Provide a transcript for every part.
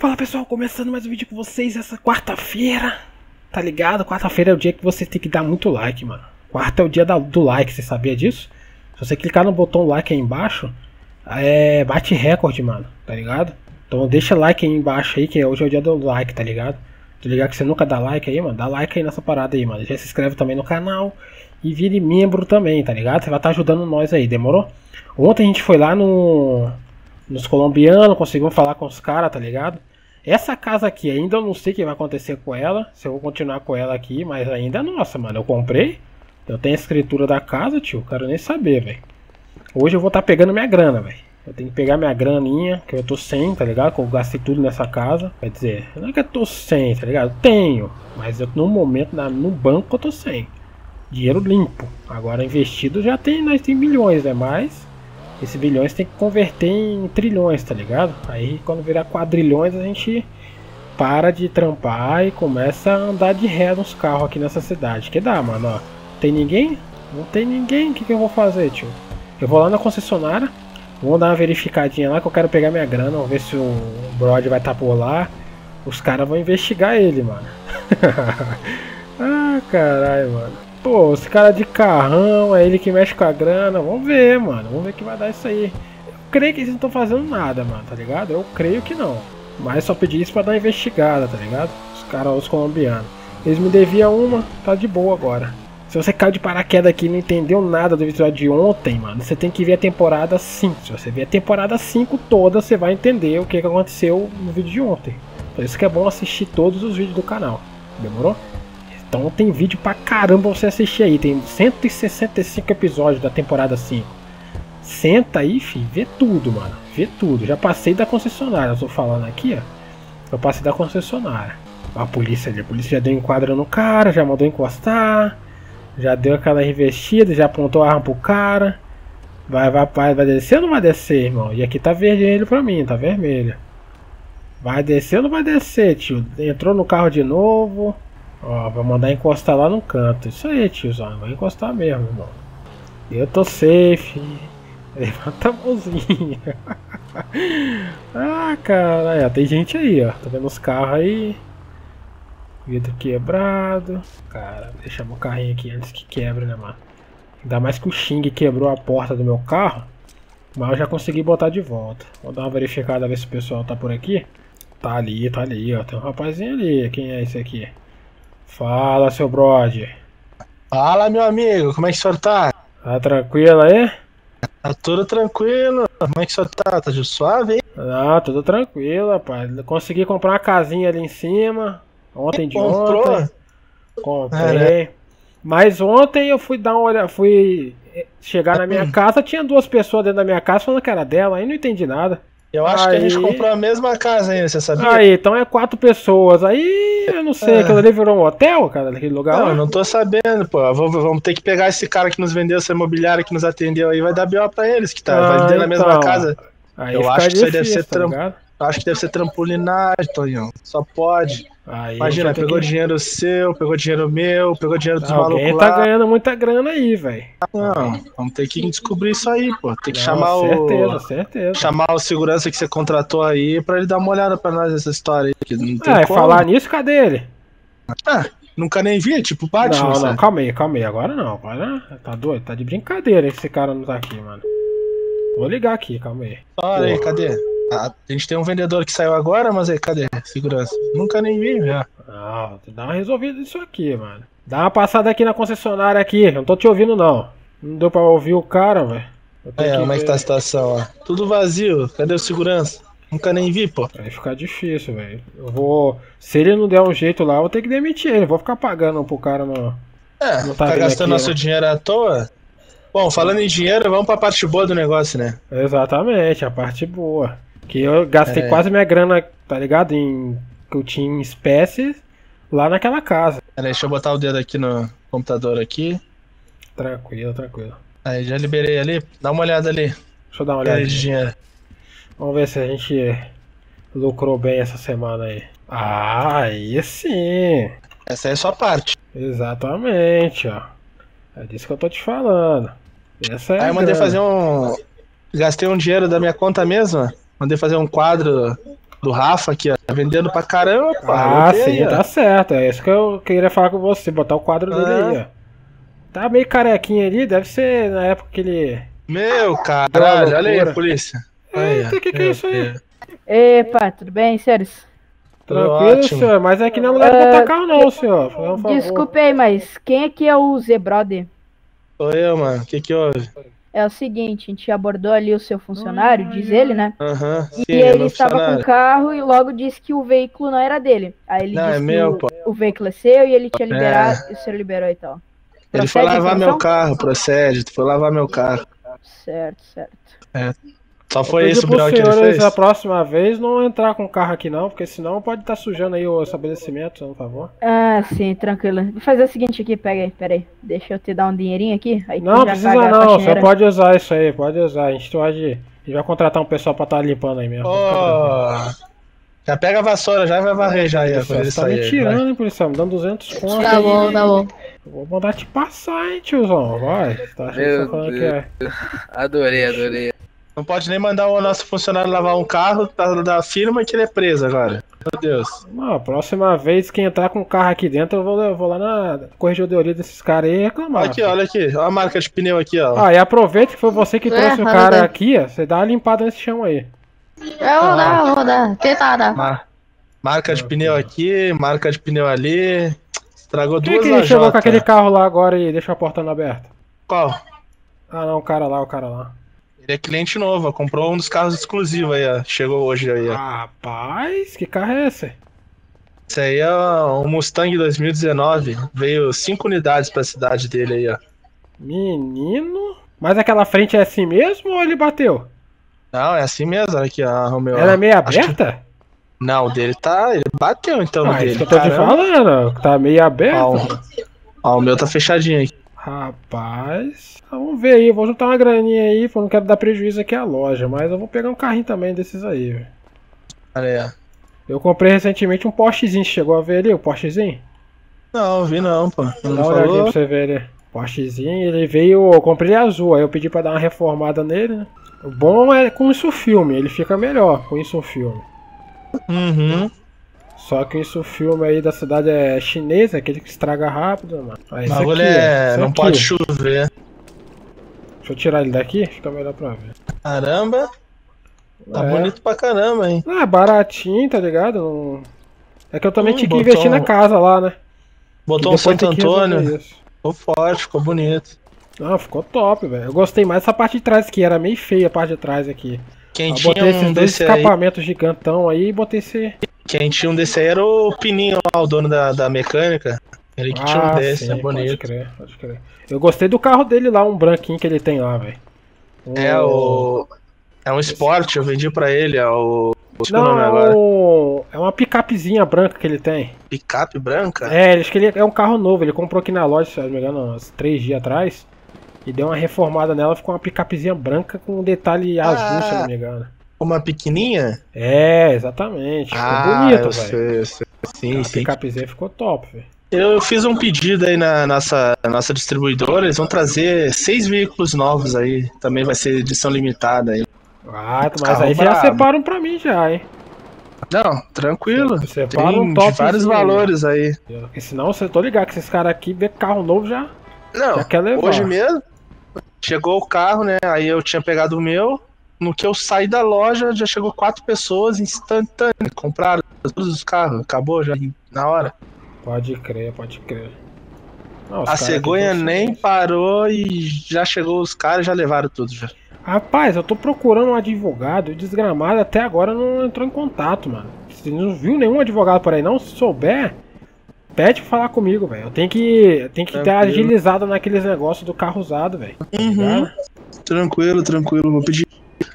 Fala pessoal, começando mais um vídeo com vocês essa quarta-feira. Tá ligado? Quarta-feira é o dia que você tem que dar muito like, mano. Quarta é o dia do like, você sabia disso? Se você clicar no botão like aí embaixo, é, bate recorde, mano, tá ligado? Então deixa like aí embaixo aí, que hoje é o dia do like, tá ligado? Tá ligado que você nunca dá like aí, mano? Dá like aí nessa parada aí, mano. Já se inscreve também no canal e vire membro também, tá ligado? Você vai estar tá ajudando nós aí, demorou? Ontem a gente foi lá no nos colombianos, conseguimos falar com os caras, tá ligado? Essa casa aqui ainda eu não sei o que vai acontecer com ela. Se eu vou continuar com ela aqui, mas ainda é nossa, mano. Eu comprei. Eu tenho a escritura da casa, tio. Quero nem saber, velho. Hoje eu vou estar tá pegando minha grana, velho. Eu tenho que pegar minha graninha, que eu tô sem, tá ligado? Que eu gastei tudo nessa casa. Quer dizer, não é que eu tô sem, tá ligado? Tenho. Mas eu, no momento, na, no banco eu tô sem. Dinheiro limpo. Agora investido já tem, nós tem milhões, né? Mas esses bilhões tem que converter em trilhões, tá ligado? Aí quando virar quadrilhões a gente para de trampar e começa a andar de ré nos carros aqui nessa cidade. Que dá, mano, ó. Tem ninguém? Não tem ninguém, o que, que eu vou fazer, tio? Eu vou lá na concessionária, vou dar uma verificadinha lá que eu quero pegar minha grana, vamos ver se o Brod vai estar tá por lá. Os caras vão investigar ele, mano. ah, caralho, mano. Pô, esse cara de carrão, é ele que mexe com a grana. Vamos ver, mano. Vamos ver que vai dar isso aí. Eu creio que eles não estão fazendo nada, mano, tá ligado? Eu creio que não. Mas só pedi isso pra dar investigada, tá ligado? Os caras, os colombianos. Eles me deviam uma, tá de boa agora. Se você caiu de paraquedas aqui e não entendeu nada do episódio de ontem, mano, você tem que ver a temporada 5. Se você ver a temporada 5 toda, você vai entender o que aconteceu no vídeo de ontem. Por isso que é bom assistir todos os vídeos do canal. Demorou? Então tem vídeo pra caramba pra você assistir aí. Tem 165 episódios da temporada 5. Senta aí, fi, vê tudo, mano. Vê tudo. Já passei da concessionária. Eu tô falando aqui, ó. Eu passei da concessionária. A polícia ali. A polícia já deu enquadra no cara, já mandou encostar. Já deu aquela revestida, já apontou a arma pro cara. Vai, vai, vai, vai descer ou não vai descer, irmão? E aqui tá vermelho pra mim, tá vermelho. Vai descer ou não vai descer, tio? Entrou no carro de novo. Ó, vai mandar encostar lá no canto. Isso aí, tiozão. Vai encostar mesmo, irmão. Eu tô safe. Levanta a mãozinha. ah, caralho. Tem gente aí, ó. Tá vendo os carros aí. Vidro quebrado. Cara, deixa meu carrinho aqui antes que quebre, né, mano? Ainda mais que o Xing quebrou a porta do meu carro. Mas eu já consegui botar de volta. Vou dar uma verificada, ver se o pessoal tá por aqui. Tá ali, tá ali, ó. Tem um rapazinho ali. Quem é esse aqui? Fala, seu brother. Fala, meu amigo, como é que o senhor tá? Tá tranquilo aí? Tá tudo tranquilo. Como é que o senhor tá? Tá de suave aí? Ah, tudo tranquilo, rapaz. Consegui comprar uma casinha ali em cima. Ontem de Comprou? ontem. Comprei. É, Mas ontem eu fui dar uma olhada, fui chegar na minha casa, tinha duas pessoas dentro da minha casa falando que era dela, aí não entendi nada. Eu acho aí... que a gente comprou a mesma casa ainda, você sabia? Aí, então é quatro pessoas. Aí, eu não sei, é. aquilo ali virou um hotel, cara, naquele lugar Não, lá? não tô sabendo, pô. Vamos ter que pegar esse cara que nos vendeu essa imobiliária, que nos atendeu aí, vai dar B.O. pra eles, que tá ah, vai dentro da mesma então. casa. Aí eu acho que isso aí deve ser tá trampo. Acho que deve ser trampolinagem, Tonhão. Só pode. Aí Imagina, pegou que... dinheiro seu, pegou dinheiro meu, pegou dinheiro dos malucos Alguém tá ganhando muita grana aí, velho. Não, vamos ter que descobrir isso aí, pô. Tem que Não, chamar certeza, o... Certeza, certeza. Chamar o segurança que você contratou aí pra ele dar uma olhada pra nós nessa história aí. Que não tem é, como. falar nisso, cadê ele? Ah, nunca nem vi, tipo Batman. Não, não, calma aí, calma aí. Agora não, agora tá doido, tá de brincadeira esse cara não tá aqui, mano. Vou ligar aqui, calma aí. Olha aí, cadê? A gente tem um vendedor que saiu agora, mas aí, cadê? Segurança. Nunca nem vi já. Não, dá uma resolvida isso aqui, mano. Dá uma passada aqui na concessionária aqui. Não tô te ouvindo, não. Não deu pra ouvir o cara, velho. É, como é que tá a situação, ó? Tudo vazio. Cadê o segurança? Nunca nem vi, pô. Vai ficar difícil, velho. Eu vou. Se ele não der um jeito lá, eu vou ter que demitir ele. Vou ficar pagando pro cara no. É, não tá gastando aqui, nosso né? dinheiro à toa. Bom, falando em dinheiro, vamos pra parte boa do negócio, né? Exatamente, a parte boa. Que eu gastei é. quase minha grana, tá ligado? Em que eu tinha em espécies lá naquela casa. Pera, deixa eu botar o dedo aqui no computador aqui. Tranquilo, tranquilo. Aí, já liberei ali. Dá uma olhada ali. Deixa eu dar uma olhada. De dinheiro. Vamos ver se a gente lucrou bem essa semana aí. Ah, aí sim. Essa é a sua parte. Exatamente, ó. É disso que eu tô te falando. Essa é aí eu mandei fazer um. Gastei um dinheiro da minha conta mesmo. Mandei fazer um quadro do Rafa aqui, ó. Tá vendendo pra caramba, pô. Ah, sim, aí, tá certo. É isso que eu queria falar com você, botar o quadro dele ah. aí, ó. Tá meio carequinho ali, deve ser na época que ele. Meu caralho, olha aí, polícia. Eita, o que, que é isso aí? Epa, tudo bem, senhores? Tranquilo, senhor, mas é que não é lugar de botar carro, não, senhor. Desculpe aí, mas quem aqui é o Zebrode? Sou eu, mano. O que que houve? É o seguinte, a gente abordou ali o seu funcionário, diz ele, né? Aham. Uhum, e ele estava com o carro e logo disse que o veículo não era dele. Aí ele não, disse é meu, que o, o, veículo é seu e ele tinha é. liberado, é. e o senhor liberou e tal. Procede ele foi lavar meu carro, procede, foi lavar meu carro. Certo, certo. É. Só foi isso o que ele fez? a próxima vez não entrar com o carro aqui não, porque senão pode estar tá sujando aí o estabelecimento, por favor. Ah, sim, tranquilo. Vou fazer o seguinte aqui, pega aí, pera aí. Deixa eu te dar um dinheirinho aqui. Aí não, precisa não, você pode usar isso aí, pode usar. A gente pode... A gente vai contratar um pessoal pra estar tá limpando aí mesmo. Oh, já pega a vassoura já e vai varrer já aí. Você tá me tirando, hein, policial, me dando 200 conto. Tá bom, tá bom. vou mandar te passar, hein, tiozão. Vai. Tá achando Meu que, tá que é. Adorei, adorei. Não pode nem mandar o nosso funcionário lavar um carro da, da firma que ele é preso agora. Meu Deus. Não, a próxima vez que entrar com o carro aqui dentro, eu vou, eu vou lá na corregedoria desses caras aí e reclamar. Aqui, olha aqui. Olha a marca de pneu aqui, ó. Ah, e aproveita que foi você que é, trouxe o cara aqui, ó. Você dá uma limpada nesse chão aí. Eu vou dar, eu vou dar. Tentada. Mar marca de pneu aqui, marca de pneu ali. Estragou Quem duas que chegou com aquele carro lá agora e deixou a porta aberta? Qual? Ah, não, o cara lá, o cara lá. Ele é cliente novo, comprou um dos carros exclusivos aí, ó. Chegou hoje aí, ó. Rapaz, que carro é esse? Esse aí é um Mustang 2019. Veio cinco unidades pra cidade dele aí, ó. Menino? Mas aquela frente é assim mesmo ou ele bateu? Não, é assim mesmo, olha aqui, ó. O meu, Ela é meio aberta? Que... Não, o dele tá. Ele bateu então ah, dele. Isso que eu tô te falando, tá meio aberto. Ó, ó, o meu tá fechadinho aqui. Rapaz. Vamos ver aí, vou juntar uma graninha aí, porque eu não quero dar prejuízo aqui à loja, mas eu vou pegar um carrinho também desses aí, velho. Olha Eu comprei recentemente um Porschezinho, chegou a ver ali o Porschezinho? Não, vi não, pô. Não Dá uma olhadinha pra você ver ali. Porschezinho, ele veio, eu comprei azul, aí eu pedi pra dar uma reformada nele, né? O bom é com isso filme, ele fica melhor com isso filme. Uhum. Só que isso filme aí da cidade é chinês, aquele que estraga rápido, mano. Mas aqui, é, não aqui. pode chover. Deixa eu tirar ele daqui, fica melhor pra ver. Caramba! Tá é. bonito pra caramba, hein? Ah, é baratinho, tá ligado? Não... É que eu também hum, tinha que investir na casa lá, né? Botou um Santo Antônio. Ficou forte, ficou bonito. Não, ficou top, velho. Eu gostei mais dessa parte de trás aqui, era meio feia a parte de trás aqui. Quem eu tinha botei esses um dois escapamentos aí... gigantão aí e botei esse. Quem tinha um desse aí era o Pininho lá, o dono da, da mecânica. Ele que ah, tinha um ah, desse, sim, é bonito. Pode crer, pode crer. Eu gostei do carro dele lá, um branquinho que ele tem lá, velho. É o. É um esporte, eu vendi pra ele, é o. Não, é, o... é uma picapezinha branca que ele tem. Picape branca? É, acho que ele é um carro novo, ele comprou aqui na loja, se não me engano, uns três dias atrás. E deu uma reformada nela, ficou uma picapezinha branca com um detalhe ah, azul, se não me engano. Uma pequenininha? É, exatamente. Ficou ah, bonito, velho. Sim, a sim. Picapezinha ficou top, velho. Eu fiz um pedido aí na nossa, nossa distribuidora, eles vão trazer seis veículos novos aí. Também vai ser edição limitada aí. Ah, mas aí já separam pra mim já, hein? Não, tranquilo. Separam um top vários valores aí. Porque senão você tô ligado que esses caras aqui vê carro novo já. Não, já hoje mesmo chegou o carro, né? Aí eu tinha pegado o meu. No que eu saí da loja, já chegou quatro pessoas instantâneo. Compraram todos os carros. Acabou já na hora. Pode crer, pode crer. Não, a cegonha nem parou e já chegou os caras já levaram tudo já. Rapaz, eu tô procurando um advogado, desgramado até agora não entrou em contato, mano. Se não viu nenhum advogado por aí não, se souber, pede pra falar comigo, velho. Eu tenho que, tenho que ter agilizado naqueles negócios do carro usado, velho. Uhum. Tranquilo, tranquilo. Vou pedir.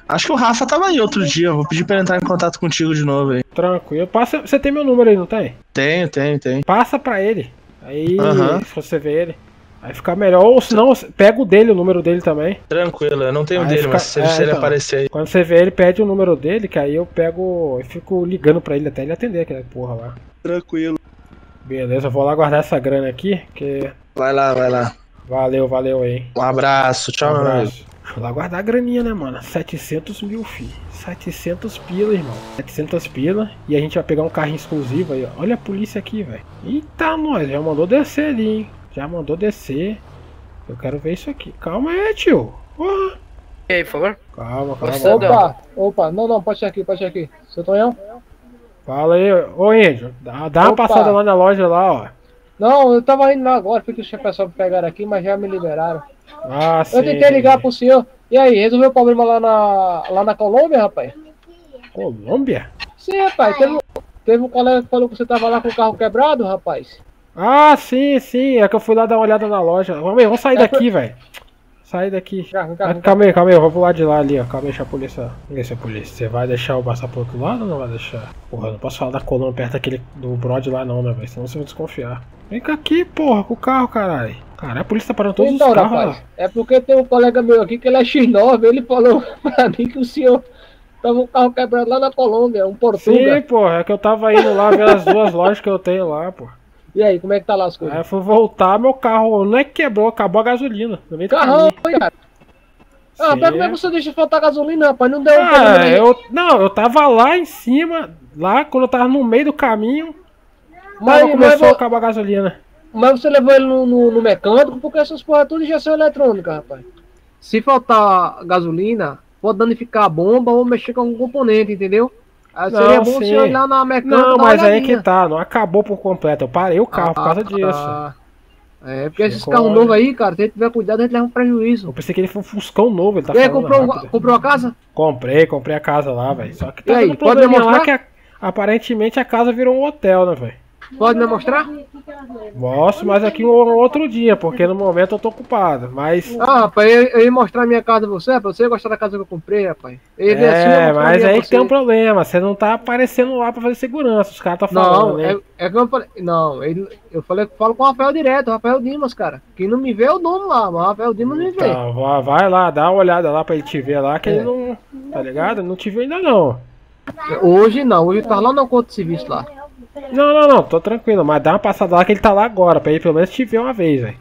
Acho que o Rafa tava aí outro dia. Vou pedir pra ele entrar em contato contigo de novo aí. Tranquilo. Passa, você tem meu número aí, não tem? Tenho, tenho, tenho. Passa pra ele. Aí, uhum. se você vê ele. Aí fica melhor. Ou se não, pega o dele, o número dele também. Tranquilo, eu não tenho aí dele, fica... mas se, é, ele então, aparecer aí. Quando você vê ele, pede o número dele, que aí eu pego. e fico ligando pra ele até ele atender aquela porra lá. Tranquilo. Beleza, eu vou lá guardar essa grana aqui, que. Vai lá, vai lá. Valeu, valeu aí. Um abraço, tchau, um abraço. Lá guardar a graninha, né, mano? 700 mil, fi. 700 pila, irmão. 700 pila. E a gente vai pegar um carrinho exclusivo aí, ó. Olha a polícia aqui, velho. Eita, nós. Já mandou descer ali, hein? Já mandou descer. Eu quero ver isso aqui. Calma aí, tio. Porra. E aí, por favor? Calma, calma. Opa, opa. Não, não, pode ser aqui, pode ser aqui. Seu Tonhão? Fala aí. Ô, Índio. Dá, dá uma passada lá na loja lá, ó. Não, eu tava indo lá agora, fui que o pessoal pegaram aqui, mas já me liberaram. Ah, sim. Eu tentei ligar pro senhor. E aí, resolveu o problema lá na, lá na Colômbia, rapaz? Colômbia? Sim, rapaz. Teve, teve um colega que falou que você tava lá com o carro quebrado, rapaz. Ah, sim, sim. É que eu fui lá dar uma olhada na loja. Vamos, vamos sair é, daqui, velho. Sai daqui. Calma, calma, calma aí, calma aí, eu vou pular de lá ali, ó. Calma aí, deixa a polícia. Deixa a polícia. Você vai deixar eu passar pro outro lado ou não vai deixar? Porra, eu não posso falar da coluna perto daquele do Brod lá não, né, velho? Senão você vai desconfiar. Vem cá aqui, porra, com o carro, caralho. Cara, a polícia tá parando todos então, os carros rapaz, lá. É porque tem um colega meu aqui que ele é X9, ele falou pra mim que o senhor tava um carro quebrado lá na Colômbia, um Portuga. Sim, porra, é que eu tava indo lá ver as duas lojas que eu tenho lá, porra. E aí, como é que tá lá as coisas? Aí eu fui voltar, meu carro não é que quebrou, acabou a gasolina. Carrão, cara. Ah, mas como é que você deixa faltar gasolina, rapaz? Não deu ah, um eu, Não, eu tava lá em cima, lá quando eu tava no meio do caminho. Mas começou mas, a acabar a gasolina. Mas você levou ele no, no, no mecânico porque essas porra tudo já são eletrônicas, rapaz. Se faltar gasolina, pode danificar a bomba ou mexer com algum componente, entendeu? Aí não, seria bom sim. você olhar na mecânica. Não, mas aí que tá, não acabou por completo. Eu parei o carro ah, por causa tá. disso. É, porque esses carros novos aí, cara, se a gente tiver cuidado, a gente leva um prejuízo. Eu pensei que ele foi um Fuscão novo, ele tá e aí, comprou, comprou a casa? Comprei, comprei a casa lá, velho. Só que tá e aí, pode demonstrar? lá que a, aparentemente a casa virou um hotel, né, velho? Pode me mostrar? Mostro, mas aqui um outro dia, porque no momento eu tô ocupado, mas... Ah, rapaz, eu, eu ia mostrar minha casa pra você, pra você gostar da casa que eu comprei, rapaz. é, assim, mas aí que tem um problema, você não tá aparecendo lá pra fazer segurança, os caras tá falando, não, né? É, é que eu falei, não, ele, eu falei, falo com o Rafael direto, o Rafael Dimas, cara. Quem não me vê é o dono lá, mas o Rafael Dimas me vê. Tá, vai lá, dá uma olhada lá pra ele te ver lá, que é. ele não, tá ligado? Não te viu ainda não. Hoje não, hoje tá lá no conto de serviço lá. Não, não, não, tô tranquilo, mas dá uma passada lá que ele tá lá agora, pra ele pelo menos te ver uma vez, velho.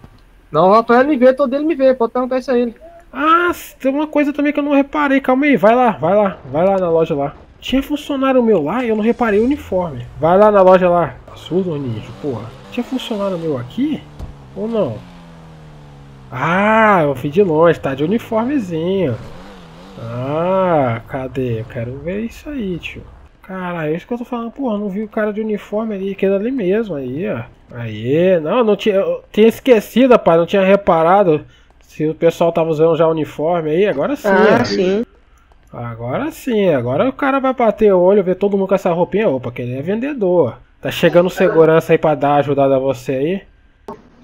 Não, o Rafael me vê, todo ele me vê, pode perguntar isso a ele. Ah, tem uma coisa também que eu não reparei, calma aí, vai lá, vai lá, vai lá na loja lá. Tinha funcionário meu lá e eu não reparei o uniforme. Vai lá na loja lá. Absurdo, ninja, porra. Tinha funcionário meu aqui? Ou não? Ah, eu fui de longe, tá de uniformezinho. Ah, cadê? Eu quero ver isso aí, tio. Cara, é isso que eu tô falando, porra, não vi o cara de uniforme ali, aquele ali mesmo, aí, ó. Aí, não, não tinha, eu tinha esquecido, rapaz, não tinha reparado se o pessoal tava usando já uniforme aí, agora sim. Ah, ó. sim. Agora sim, agora o cara vai bater o olho, ver todo mundo com essa roupinha, opa, que ele é vendedor. Tá chegando segurança aí pra dar ajudada a você aí?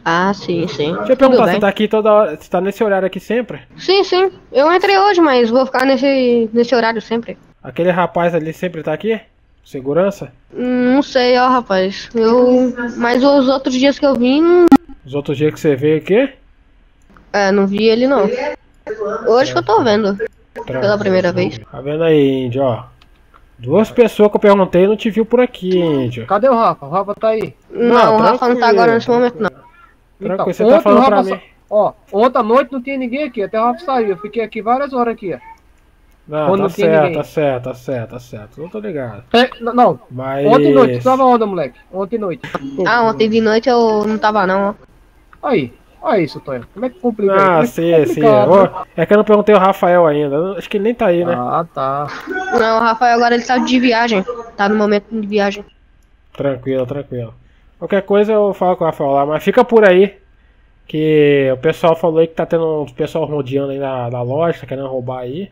Ah, sim, sim. Deixa eu perguntar, você tá aqui toda hora, você tá nesse horário aqui sempre? Sim, sim. Eu entrei hoje, mas vou ficar nesse, nesse horário sempre. Aquele rapaz ali sempre tá aqui? Segurança? Não sei, ó, rapaz. Eu. Mas os outros dias que eu vim. Os outros dias que você veio aqui? É, não vi ele não. Hoje é. que eu tô vendo. Pela primeira vez. Tá vendo aí, índio, ó. Duas pessoas que eu perguntei não te viu por aqui, índio. Cadê o Rafa? O Rafa tá aí. Não, não o Rafa não tá agora nesse momento, não. Tranquilo, então, você tá falando pra mim. Ó, ontem à noite não tinha ninguém aqui, até o Rafa saiu. Eu fiquei aqui várias horas aqui, ó. Não, tá certo, tá certo, tá certo, tá certo. Não tô ligado. É, não, Mas... ontem noite, tu tava onde, moleque? Ontem noite. Ah, ontem de noite eu não tava não, ó. Aí, olha isso, Tonho. Como é que complica Ah, é sim, sim. É. é que eu não perguntei o Rafael ainda. Acho que ele nem tá aí, né? Ah, tá. Não, o Rafael agora ele tá de viagem. Tá no momento de viagem. Tranquilo, tranquilo. Qualquer coisa eu falo com o Rafael lá, mas fica por aí. Que o pessoal falou aí que tá tendo um pessoal rodeando aí na, na loja, tá querendo roubar aí.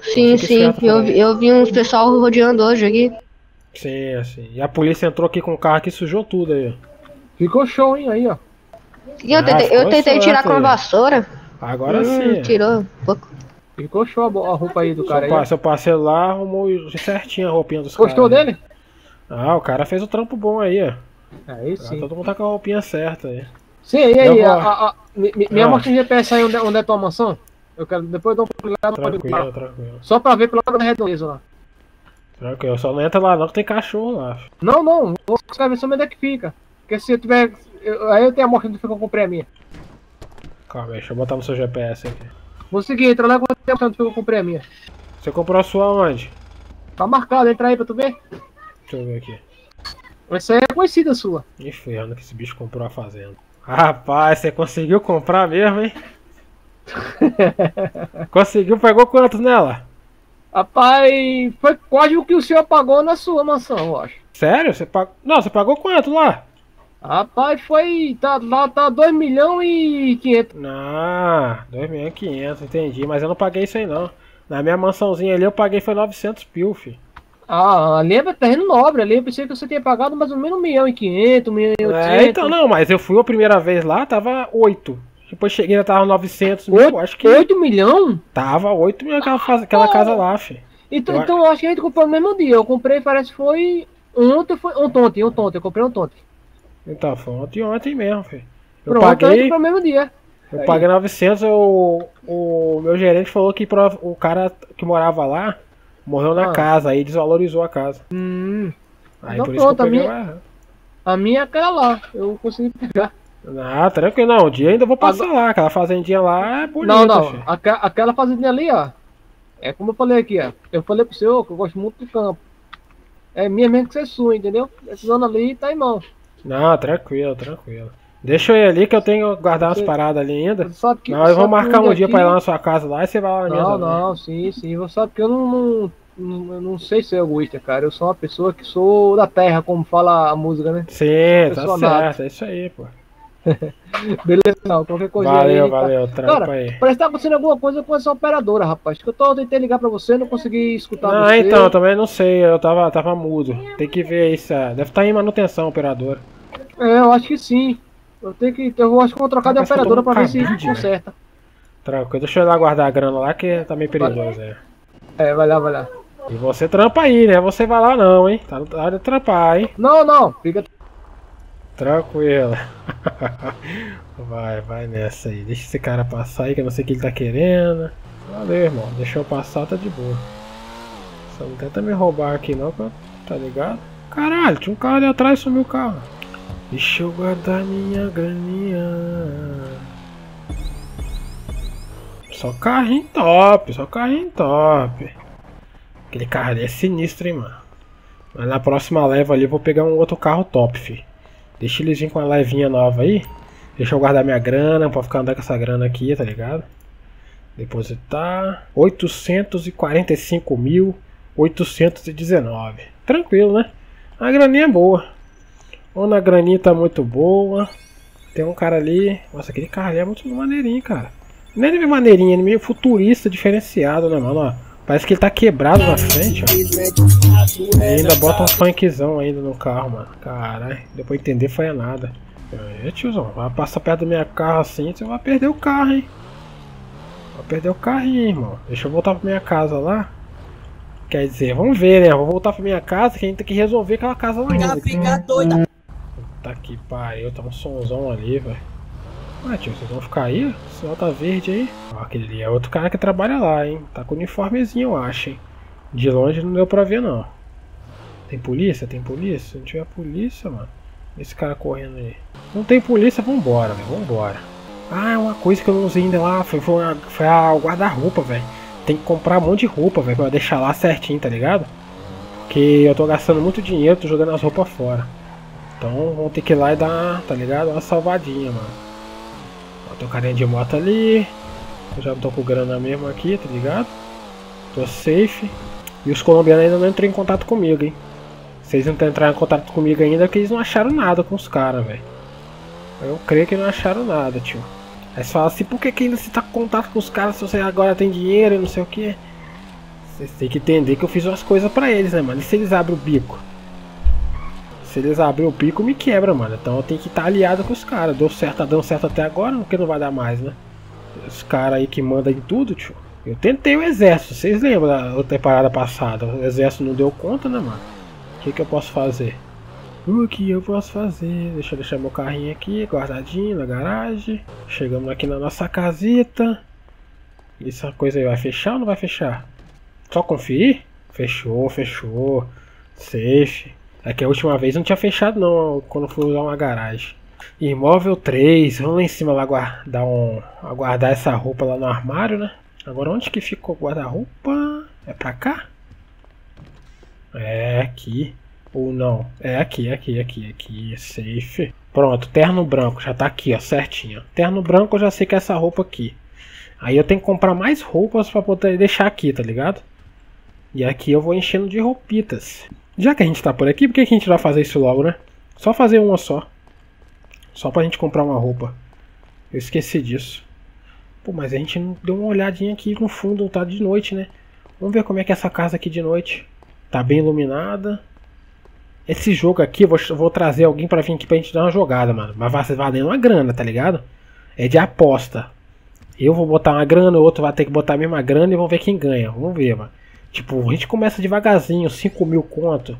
Sim, sim. Eu, eu vi uns pessoal rodeando hoje aqui. Sim, sim. E a polícia entrou aqui com o carro que sujou tudo aí. Ficou show, hein, aí, ó. E eu ah, tentei, eu tentei tirar com a vassoura. Agora hum, sim. Tirou um pouco. Ficou show a roupa aí do cara seu, aí. Seu parceiro lá arrumou certinho a roupinha dos caras. Gostou cara, dele? Ah, o cara fez o trampo bom aí, ó. Aí sim. Todo mundo tá com a roupinha certa aí. Sim, e aí? A, a, a, me, ah. o GPS aí onde, onde é tua mansão? Eu quero depois dar um pulinho Tranquilo, tranquilo. Só pra ver pelo lado da redondeza lá. Tranquilo, só não entra lá não que tem cachorro lá. Não, não, vou escrever só onde é que fica. Porque se eu tiver. Eu, aí eu tenho a do que eu comprei a minha. Calma aí, deixa eu botar no seu GPS aqui. Vou seguir, entra lá quanto tempo que eu comprei a minha. Você comprou a sua onde? Tá marcado, entra aí pra tu ver. Deixa eu ver aqui. Essa aí é conhecida sua. Inferno que esse bicho comprou a fazenda. Rapaz, você conseguiu comprar mesmo, hein? conseguiu, pegou quantos nela? Rapaz, foi quase o que o senhor pagou na sua mansão, eu acho. Sério? Você pagou. Não, você pagou quanto lá? Rapaz, foi. Tá, lá tá 2 milhões e 500. Ah, 2 milhões e 500, entendi. Mas eu não paguei isso aí não. Na minha mansãozinha ali eu paguei foi 900 pil, fi. Ah, ali é terreno nobre, ali eu pensei que você tinha pagado mais ou menos 1 milhão e 500, 1 milhão e 800. É, então não, mas eu fui a primeira vez lá, tava 8. Depois cheguei, já tava 900 mil, 8, acho que... 8 milhão? Tava 8 milhões aquela, faz, aquela casa lá, fi. Então, eu... então eu acho que a gente comprou no mesmo dia. Eu comprei, parece que foi ontem, foi ontem, ontem, ontem, eu comprei ontem. Então, foi ontem ontem mesmo, fi. Eu Pronto, paguei... no mesmo dia. Eu Aí. paguei 900, o, o meu gerente falou que pro, o cara que morava lá morreu na ah. casa, aí desvalorizou a casa. Hum. Aí então, por pronto, isso que eu peguei a minha, a minha é aquela lá, eu consegui pegar. Ah, tranquilo, não. O dia ainda vou passar Agora... lá. Aquela fazendinha lá é bonita. Não, não. Aqu aquela fazendinha ali, ó. É como eu falei aqui, ó. Eu falei pro senhor que eu gosto muito do campo. É minha mesmo que você sua, entendeu? Essa zona ali tá em mão. Não, tranquilo, tranquilo. Deixa eu ir ali que eu tenho que guardar umas paradas ali ainda. Sabe que, não, eu vou marcar um dia aqui... pra ir lá na sua casa lá e você vai lá na Não, não, sim, sim. Você sabe que eu não, não, não, sei ser egoísta, cara. Eu sou uma pessoa que sou da terra, como fala a música, né? Sim, tá certo, é isso aí, pô. Beleza, não, qualquer coisa valeu, aí. Valeu, tá... Cara, aí. parece que tá acontecendo alguma coisa com essa operadora, rapaz. Que eu tô tentei ligar pra você, não consegui escutar ah, você. Ah, então, também não sei, eu tava, tava mudo. Tem que ver isso. Deve estar tá em manutenção, operadora. É, eu acho que sim. Eu tenho que. Eu acho que vou trocar de operadora pra ver se conserta. Tranquilo, deixa eu lá guardar a grana lá que tá meio perigoso, é. É, vai lá, vai lá. E você trampa aí, né? Você vai lá não, hein? Tá na hora de trampar, hein? Não, não, fica Tranquilo. vai, vai nessa aí. Deixa esse cara passar aí que eu não sei o que ele tá querendo. Valeu, irmão. Deixa eu passar, tá de boa. Só não tenta me roubar aqui não, tá ligado? Caralho, tinha um carro ali atrás e sumiu o carro. Deixa eu guardar minha graninha. Só carrinho top, só carrinho top. Aquele carro ali é sinistro, hein, mano. Mas na próxima leva ali eu vou pegar um outro carro top, fi. Deixa eles vir com a levinha nova aí. Deixa eu guardar minha grana pra ficar andando com essa grana aqui, tá ligado? Depositar 845.819. Tranquilo, né? A graninha é boa. Ou na graninha tá muito boa. Tem um cara ali. Nossa, aquele cara ali é muito maneirinho, cara. Não é meio maneirinho, ele é meio futurista, diferenciado, né, mano? Ó. Parece que ele tá quebrado na frente, ó. E ainda bota um funkzão ainda no carro, mano. Caralho, depois entender foi nada. É, tiozão, vai passar perto do meu carro assim, você vai perder o carro, hein? Vai perder o carrinho, irmão. Deixa eu voltar pra minha casa lá. Quer dizer, vamos ver, né? vou voltar pra minha casa que a gente tem que resolver aquela casa lá ainda. Fica doida. Puta que pariu, tá um somzão ali, velho. Ué, tio, vocês vão ficar aí? Sinal tá verde aí. Ó, aquele ali é outro cara que trabalha lá, hein? Tá com uniformezinho, eu acho, hein? De longe não deu pra ver, não. Tem polícia? Tem polícia? Se não tiver polícia, mano. Esse cara correndo aí. Não tem polícia, vambora, velho. Vambora. Ah, uma coisa que eu não usei ainda lá foi, foi, foi a guarda-roupa, velho. Tem que comprar um monte de roupa, velho, pra deixar lá certinho, tá ligado? Porque eu tô gastando muito dinheiro, tô jogando as roupas fora. Então vamos ter que ir lá e dar, tá ligado? Uma salvadinha, mano. Tem um carinha de moto ali. Eu já tô com grana mesmo aqui, tá ligado? Tô safe. E os colombianos ainda não entrou em contato comigo, hein? Vocês não entraram em contato comigo ainda que eles não acharam nada com os caras, velho. Eu creio que não acharam nada, tio. Aí você fala assim, por que, que ainda você tá com contato com os caras se você agora tem dinheiro e não sei o que? Vocês têm que entender que eu fiz umas coisas pra eles, né, mano? E se eles abrem o bico? Se eles abrirem o pico, me quebra, mano. Então eu tenho que estar tá aliado com os caras. Deu certo, tá dando certo até agora, porque não vai dar mais, né? Os caras aí que mandam em tudo, tio. Eu tentei o exército, vocês lembram da outra parada passada? O exército não deu conta, né, mano? O que, que eu posso fazer? O que eu posso fazer? Deixa eu deixar meu carrinho aqui, guardadinho na garagem. Chegamos aqui na nossa casita. Essa coisa aí vai fechar ou não vai fechar? Só conferir? Fechou, fechou. Safe. É que a última vez não tinha fechado não, quando fui usar uma garagem. Imóvel 3, vamos lá em cima lá guardar, um, guardar essa roupa lá no armário, né? Agora onde que ficou o guarda-roupa? É pra cá? É aqui. Ou não? É aqui, aqui, aqui, aqui. Safe. Pronto, terno branco. Já tá aqui, ó, certinho. Terno branco eu já sei que é essa roupa aqui. Aí eu tenho que comprar mais roupas pra poder deixar aqui, tá ligado? E aqui eu vou enchendo de roupitas. Já que a gente tá por aqui, por que a gente vai fazer isso logo, né? Só fazer uma só. Só pra gente comprar uma roupa. Eu esqueci disso. Pô, mas a gente não deu uma olhadinha aqui no fundo, tá de noite, né? Vamos ver como é que é essa casa aqui de noite. Tá bem iluminada. Esse jogo aqui, eu vou, vou trazer alguém pra vir aqui pra gente dar uma jogada, mano. Mas vai valendo uma grana, tá ligado? É de aposta. Eu vou botar uma grana, o outro vai ter que botar a mesma grana e vamos ver quem ganha. Vamos ver, mano. Tipo, a gente começa devagarzinho, 5 mil conto.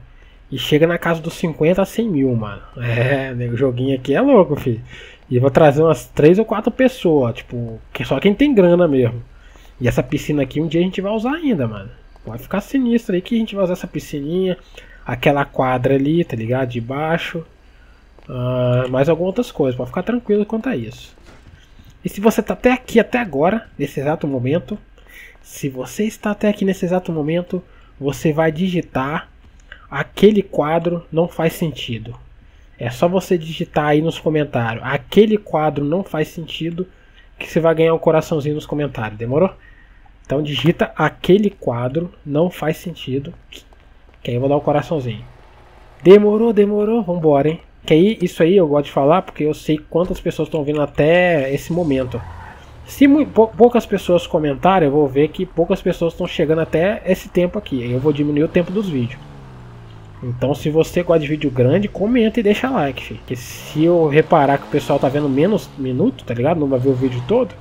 E chega na casa dos 50 a 100 mil, mano. É, o joguinho aqui é louco, filho. E vou trazer umas 3 ou 4 pessoas, tipo, só quem tem grana mesmo. E essa piscina aqui um dia a gente vai usar ainda, mano. Vai ficar sinistro aí que a gente vai usar essa piscininha. Aquela quadra ali, tá ligado? De baixo. Uh, mais algumas outras coisas, pode ficar tranquilo quanto a isso. E se você está até aqui, até agora, nesse exato momento, se você está até aqui nesse exato momento, você vai digitar aquele quadro não faz sentido. É só você digitar aí nos comentários. Aquele quadro não faz sentido que você vai ganhar um coraçãozinho nos comentários. Demorou? Então digita aquele quadro não faz sentido. Que aí eu vou dar um coraçãozinho. Demorou, demorou. Vambora, hein? Que aí, isso aí eu gosto de falar porque eu sei quantas pessoas estão vindo até esse momento. Se poucas pessoas comentarem, eu vou ver que poucas pessoas estão chegando até esse tempo aqui. Aí eu vou diminuir o tempo dos vídeos. Então, se você gosta de vídeo grande, comenta e deixa like, filho. Porque se eu reparar que o pessoal tá vendo menos minuto, tá ligado? Não vai ver o vídeo todo,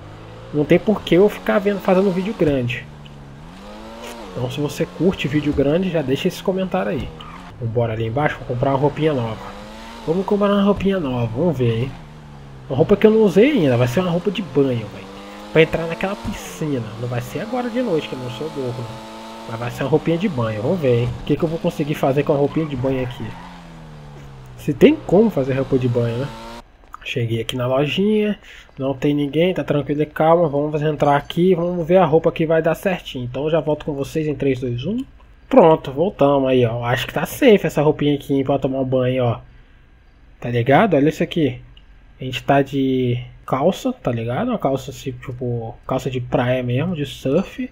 não tem por que eu ficar vendo, fazendo vídeo grande. Então, se você curte vídeo grande, já deixa esse comentário aí. Vambora ali embaixo, vou comprar uma roupinha nova. Vamos comprar uma roupinha nova, vamos ver, hein? Uma roupa que eu não usei ainda, vai ser uma roupa de banho, velho. Pra entrar naquela piscina. Não vai ser agora de noite, que eu não sou louco, não. Mas vai ser uma roupinha de banho, vamos ver, hein? O que, que eu vou conseguir fazer com a roupinha de banho aqui? Se tem como fazer roupa de banho, né? Cheguei aqui na lojinha, não tem ninguém, tá tranquilo e calma. Vamos entrar aqui, vamos ver a roupa que vai dar certinho. Então já volto com vocês em 3, 2, 1. Pronto, voltamos aí, ó. Acho que tá safe essa roupinha aqui pra tomar um banho, ó. Tá ligado? Olha isso aqui. A gente tá de calça, tá ligado? Uma calça assim, tipo, calça de praia mesmo, de surf.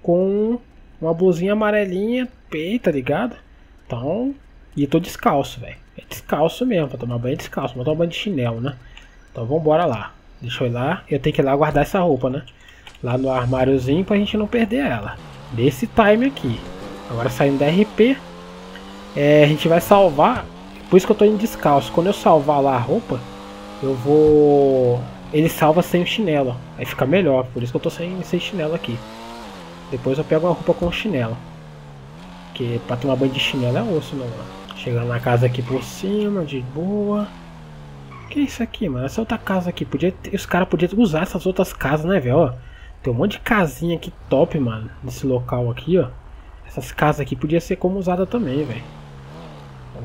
Com uma blusinha amarelinha, peita, tá ligado? Então, e tô descalço, velho. É descalço mesmo, pra tomar banho descalço, não tomar banho de chinelo, né? Então vambora lá. Deixa eu ir lá, eu tenho que ir lá guardar essa roupa, né? Lá no armáriozinho pra gente não perder ela. Desse time aqui. Agora saindo da RP, é, a gente vai salvar. Por isso que eu tô indo descalço. Quando eu salvar lá a roupa, eu vou. Ele salva sem o chinelo. Aí fica melhor. Por isso que eu tô sem, sem chinelo aqui. Depois eu pego uma roupa com chinelo. Porque pra tomar banho de chinelo é osso, meu mano. Chegando na casa aqui por cima, de boa. Que é isso aqui, mano? Essa outra casa aqui. Podia ter, os caras podiam usar essas outras casas, né, velho? Tem um monte de casinha aqui top, mano. Nesse local aqui, ó. Essas casas aqui podia ser como usada também, velho.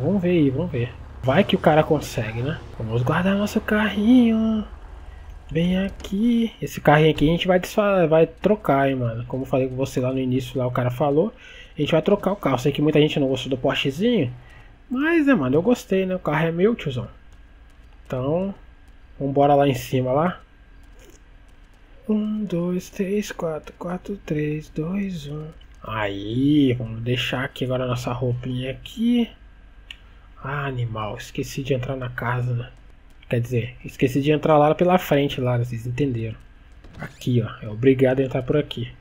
Vamos ver aí, vamos ver. Vai que o cara consegue, né? Vamos guardar nosso carrinho. Vem aqui. Esse carrinho aqui a gente vai, vai trocar, hein, mano. Como eu falei com você lá no início, lá o cara falou. A gente vai trocar o carro. Sei que muita gente não gostou do Porschezinho. Mas, né, mano, eu gostei, né? O carro é meu, tiozão. Então, vambora lá em cima, lá. Um, dois, três, quatro, quatro, três, dois, um. Aí, vamos deixar aqui agora a nossa roupinha aqui. Ah, animal, esqueci de entrar na casa, né? Quer dizer, esqueci de entrar lá pela frente, lá, vocês entenderam. Aqui, ó. É obrigado a entrar por aqui.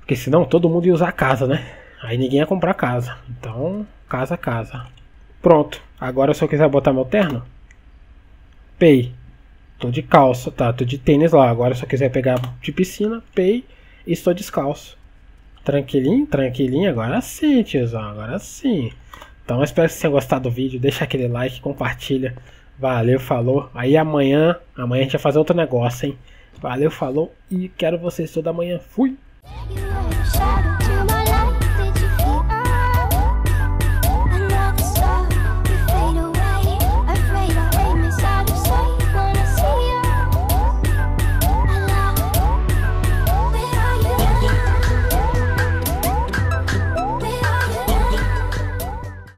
Porque senão todo mundo ia usar a casa, né? Aí ninguém ia comprar casa. Então, casa, casa. Pronto. Agora se eu quiser botar meu terno. Pay. Tô de calça, tá? Tô de tênis lá. Agora se eu quiser pegar de piscina, pay. E estou descalço. Tranquilinho, tranquilinho. Agora sim, tiozão. Agora sim. Então espero que vocês tenham gostado do vídeo. Deixa aquele like, compartilha. Valeu, falou. Aí amanhã, amanhã a gente vai fazer outro negócio, hein? Valeu, falou e quero vocês toda manhã. Fui!